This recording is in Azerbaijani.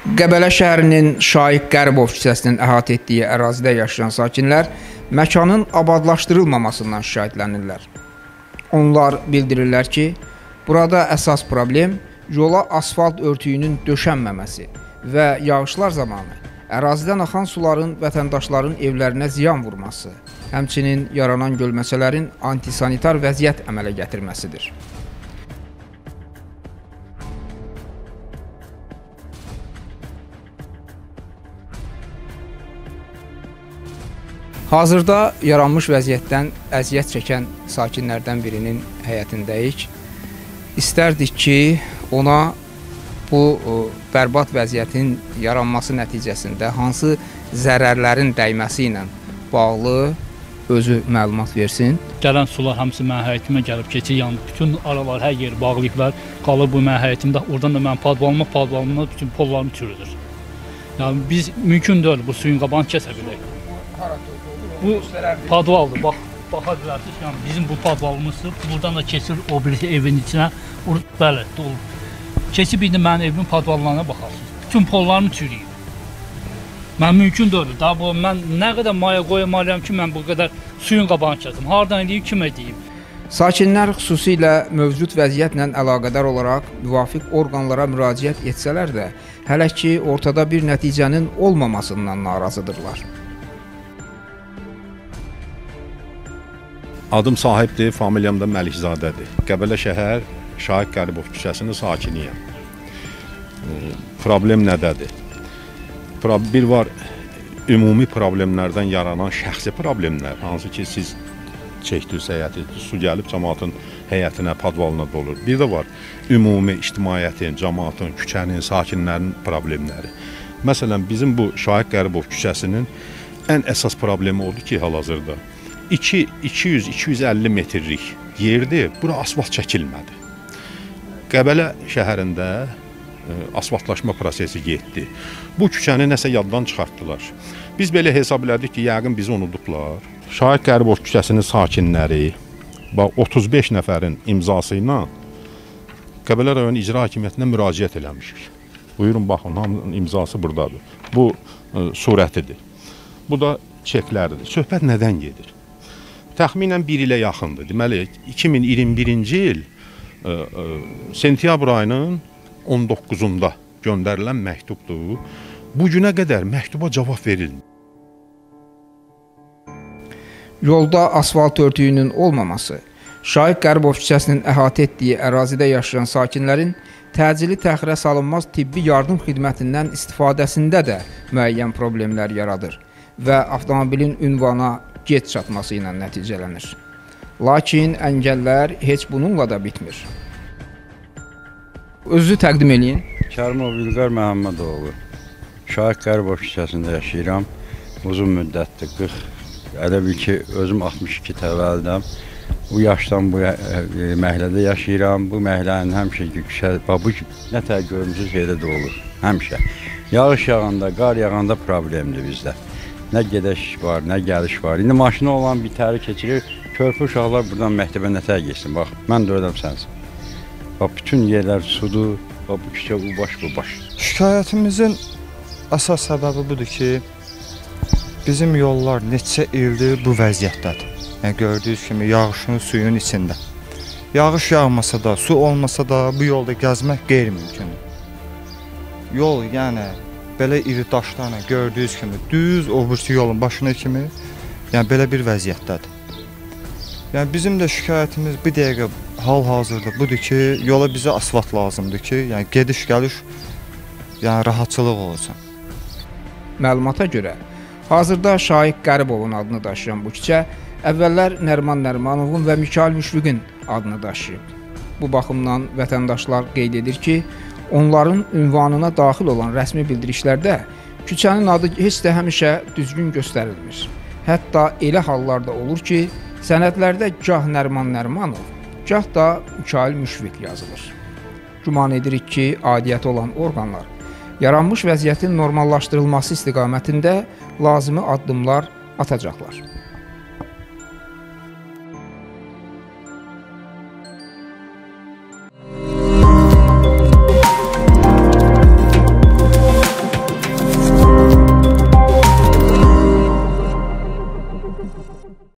Qəbələ şəhərinin Şaiq Qəribov küçəsinin əhatə etdiyi ərazidə yaşayan sakinlər məkanın abadlaşdırılmamasından şikayətlənirlər. Onlar bildirirlər ki, burada əsas problem yola asfalt örtüyünün döşənməməsi və yağışlar zamanı ərazidən axan suların vətəndaşların evlərinə ziyan vurması, həmçinin yaranan gölməçələrin antisanitar vəziyyət əmələ gətirməsidir. Hazırda yaranmış vəziyyətdən əziyyət çəkən sakinlərdən birinin həyətindəyik. İstərdik ki, ona bu bərbad vəziyyətin yaranması nəticəsində hansı zərərlərin dəyməsi ilə bağlı özü məlumat versin. Gələn sular hamısı mənim həyətimə gəlib keçir, yəni bütün aralar hər yeri bağlayıblar. Qalır bu mənim həyətimdə. Oradan da mənim padvalımı, padvalımda bütün pollarım çürüdür. Yəni biz mümkün deyil bu suyun qabağını kəsə bilək. Bu padvaldır. Bax, baxa bilərsiniz. Yəni bizim bu padvalımızdır. Buradan da keçir o birisi evin içinə. Bəli, dolu. Keçib indi mənim evimin padvallarına baxarsınız. Bütün pollarım çürüyüb. Mən mümkün deyil. Daha bu mən nə qədər maya qoyamalıyam ki, mən bu qədər suyun qabağını kəsim. Hardan eləyim, kim edeyim? Sakinlər xüsusilə mövcud vəziyyətlə əlaqədar olaraq müvafiq orqanlara müraciət etsələr də, hələ ki ortada bir nəticənin olmamasından narazıdırlar. Adım sahibdir, familiyam da Məlikzadədir. Qəbələ şəhər Şahid Qəribov küçəsinin sakiniyəm. Problem nədədir? Bir var ümumi problemlərdən yaranan şəxsi problemlər, hansı ki siz çəkdiniz həyəti, su gəlib cəmaatın həyətinə, padvalına dolur. Bir də var ümumi ictimaiyyətin, cəmaatın, küçənin, sakinlərin problemləri. Məsələn, bizim bu Şahid Qəribov küçəsinin ən əsas problemi odur ki, hal-hazırda 2 200-250 metrlik yerdir. Bura asfalt çəkilmədi. Qəbələ şəhərində e, asfaltlaşma prosesi getdi. Bu küçəni nəsə yaddan çıxartdılar. Biz belə hesab elədik ki, yəqin bizi unudublar. Şahid Qəribov küçəsinin sakinləri bax 35 nəfərin imzası ilə Qəbələ rayon icra hakimiyyətinə müraciət eləmişik. Buyurun baxın, hamının imzası burdadır. Bu ə, e, surətidir. Bu da çeklərdir. Söhbət nədən gedir? Təxminən 1 ilə yaxındır. Deməli 2021-ci il ə, e, ə, e, sentyabr ayının 19-unda göndərilən məktubdur. Bu günə qədər məktuba cavab verilmir. Yolda asfalt örtüyünün olmaması, Şaiq Qəribov küçəsinin əhatə etdiyi ərazidə yaşayan sakinlərin təcili təxirə salınmaz tibbi yardım xidmətindən istifadəsində də müəyyən problemlər yaradır və avtomobilin ünvana gec çatması ilə nəticələnir. Lakin əngəllər heç bununla da bitmir. Özünüzü təqdim eləyin. Kərimov İlqar Məhəmmədoğlu. Şahid Qəribov küçəsində yaşayıram. Uzun müddətdir, 40, elə bil ki, özüm 62 təvəllüdəm. Bu yaşdan bu e, e, məhəllədə yaşayıram. Bu məhəllənin həmişə küçə, bu nətər görmüsünüz elə də olur. Həmişə. Yağış yağanda, qar yağanda problemdir bizdə. Nə gedəş var, nə gəliş var. İndi maşını olan bir təri keçirir. Körpü uşaqlar buradan məktəbə nətər getsin? Bax, mən də öyrəm sənsin. Bax, bütün yerlər sudur. Bax, bu küçə bu baş, bu baş. Şikayətimizin əsas səbəbi budur ki, bizim yollar neçə ildir bu vəziyyətdədir. Yəni gördüyünüz kimi yağışın suyun içində. Yağış yağmasa da, su olmasa da bu yolda gəzmək qeyri-mümkündür. Yol, yəni belə iri daşlarla gördüyünüz kimi düz o birisi yolun başına kimi, yəni belə bir vəziyyətdədir. Yəni bizim də şikayətimiz bir dəqiqə hal-hazırda budur ki, yola bizə asfalt lazımdır ki, yəni gediş-gəliş yəni rahatçılıq olsun. Məlumata görə, hazırda Şaiq Qəribovun adını daşıyan bu küçə əvvəllər Nərman Nərmanovun və Mikail Müşfiqin adını daşıyıb. Bu baxımdan vətəndaşlar qeyd edir ki, onların ünvanına daxil olan rəsmi bildirişlərdə küçənin adı heç də həmişə düzgün göstərilmir. Hətta elə hallarda olur ki, sənədlərdə gah Nərman Nərmanov, gah da Mikail Müşfiq yazılır. Güman edirik ki, adiyyəti olan orqanlar yaranmış vəziyyətin normallaşdırılması istiqamətində lazımi addımlar atacaqlar.